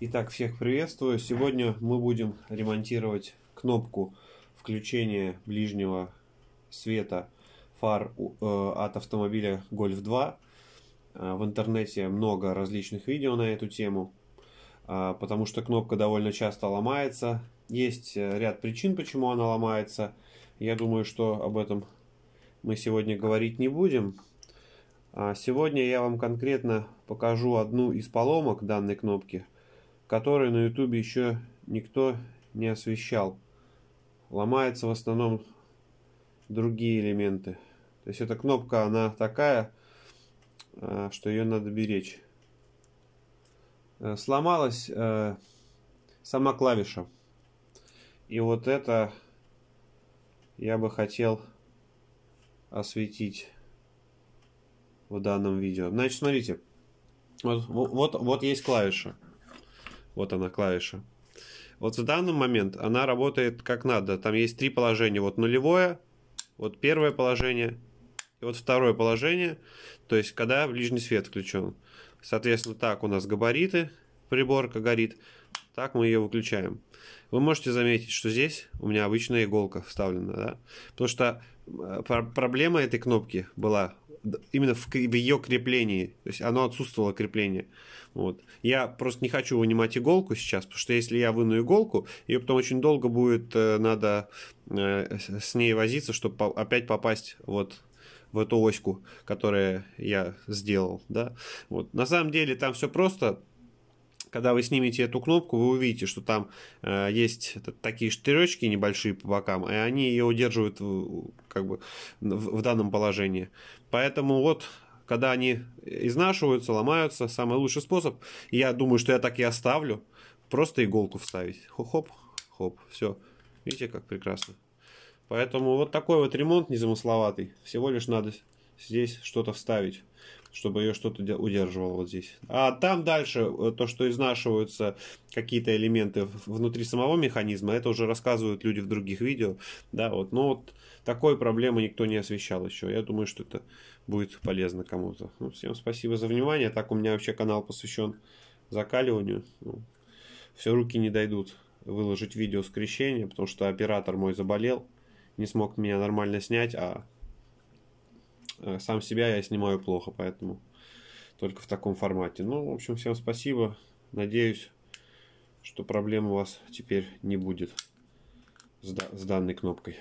Итак, всех приветствую. Сегодня мы будем ремонтировать кнопку включения ближнего света фар э, от автомобиля Golf 2. Э, в интернете много различных видео на эту тему, э, потому что кнопка довольно часто ломается. Есть ряд причин, почему она ломается. Я думаю, что об этом мы сегодня говорить не будем. А сегодня я вам конкретно покажу одну из поломок данной кнопки, которую на YouTube еще никто не освещал. Ломается в основном другие элементы. То есть эта кнопка, она такая, а, что ее надо беречь. Э, сломалась э, сама клавиша. И вот это я бы хотел осветить в данном видео. Значит, смотрите. Вот, вот, вот есть клавиша. Вот она, клавиша. Вот в данный момент она работает как надо. Там есть три положения. Вот нулевое, вот первое положение и вот второе положение. То есть, когда ближний свет включен. Соответственно, так у нас габариты, приборка горит. Так мы ее выключаем. Вы можете заметить, что здесь у меня обычная иголка вставлена. Да? Потому что э, проблема этой кнопки была именно в, в ее креплении. То есть оно отсутствовало крепление. Вот. Я просто не хочу вынимать иголку сейчас, потому что если я выну иголку, ее потом очень долго будет э, надо э, с ней возиться, чтобы опять попасть вот в эту оську, которую я сделал. Да? Вот. На самом деле там все просто когда вы снимете эту кнопку, вы увидите, что там э, есть такие штыречки небольшие по бокам, и они ее удерживают в, как бы в, в данном положении. Поэтому вот когда они изнашиваются, ломаются, самый лучший способ, я думаю, что я так и оставлю, просто иголку вставить. Хоп, хоп, все. Видите, как прекрасно. Поэтому вот такой вот ремонт незамысловатый. Всего лишь надо здесь что-то вставить чтобы ее что-то удерживало вот здесь. А там дальше, э, то, что изнашиваются какие-то элементы внутри самого механизма, это уже рассказывают люди в других видео. Да, вот. Но вот такой проблемы никто не освещал еще. Я думаю, что это будет полезно кому-то. Ну, всем спасибо за внимание. Так у меня вообще канал посвящен закаливанию. Ну, все руки не дойдут выложить видео скрещения, потому что оператор мой заболел, не смог меня нормально снять, а сам себя я снимаю плохо, поэтому только в таком формате. Ну, в общем, всем спасибо. Надеюсь, что проблем у вас теперь не будет с, с данной кнопкой.